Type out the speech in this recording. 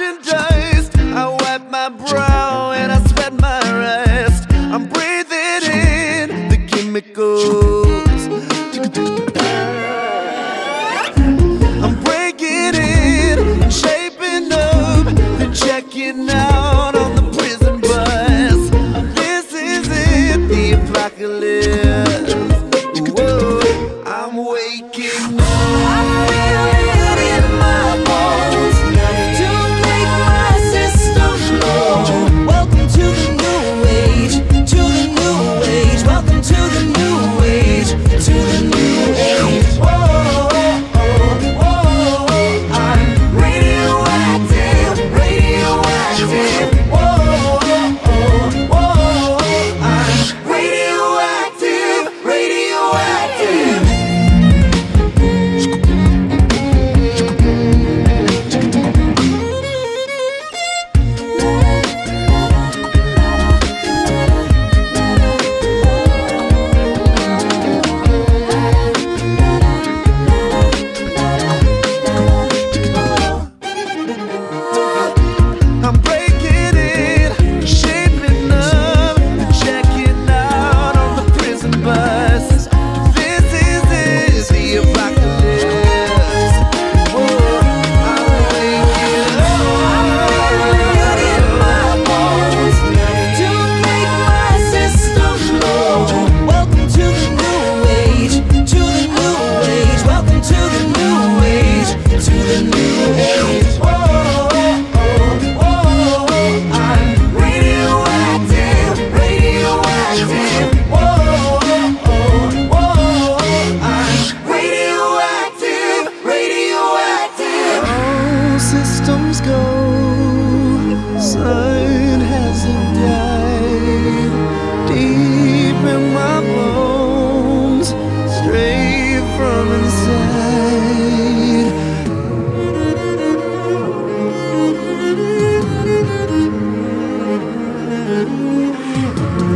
merchandised. I wipe my brow and I sweat my rest. I'm breathing in the chemicals. I'm breaking in shaping up, then checking out on the prison bus. This is it, the apocalypse. Mm-hmm.